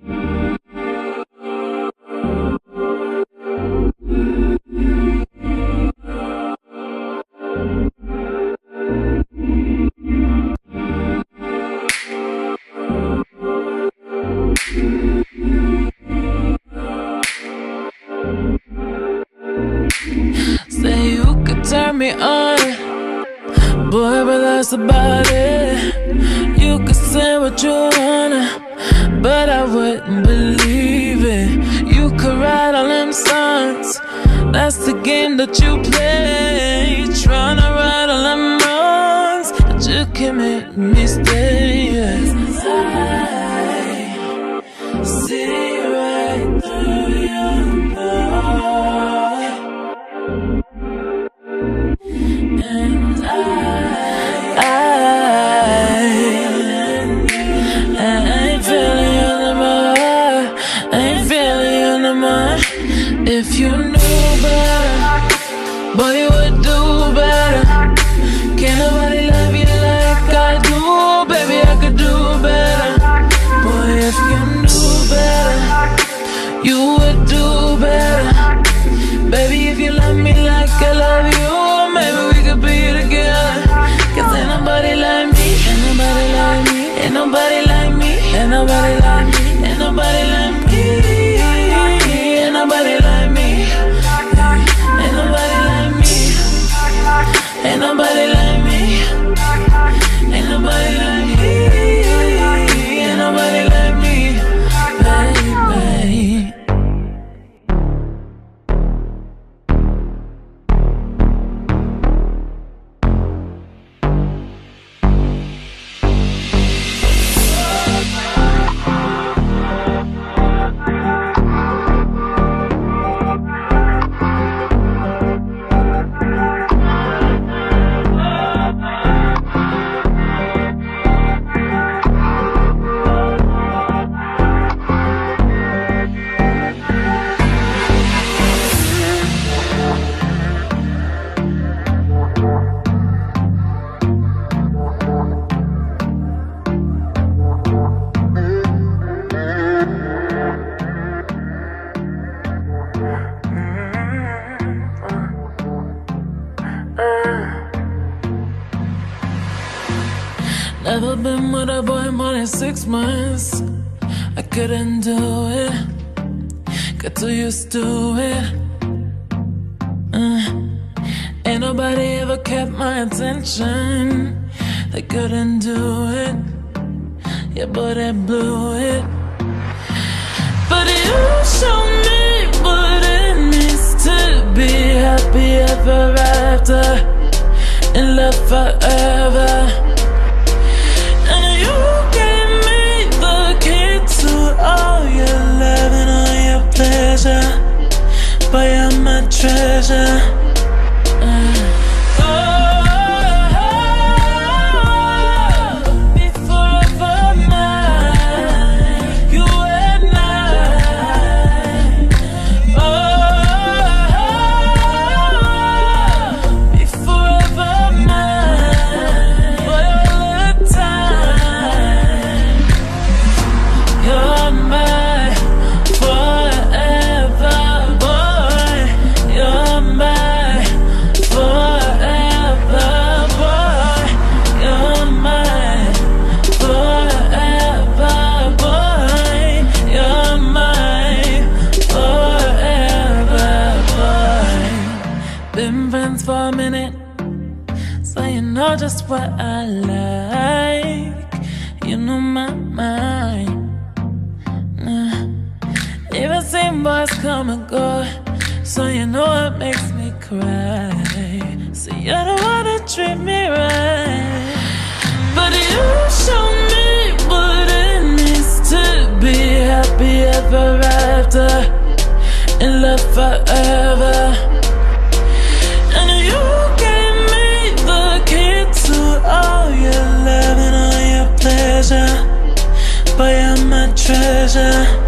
Say you could turn me on, boy, but that's about it. You could say what you wanna, but I wouldn't believe it. You could write all them songs, that's the game that you play. Would do better. Can't nobody love you like I do, baby. I could do better. Boy, if you knew better, you would do better. Baby, if you love me like I love you, Never been with a boy more than six months. I couldn't do it. Got too used to it. Uh, ain't nobody ever kept my attention. They couldn't do it. Yeah, but they blew it. But you showed me what it means to be happy ever after. In love forever. Treasure. Friends for a minute, so you know just what I like. You know my mind. Nah. Even seen boys come and go, so you know it makes me cry. So the one that treat me right, but you show me what it means to be happy ever after, in love forever. Treasure.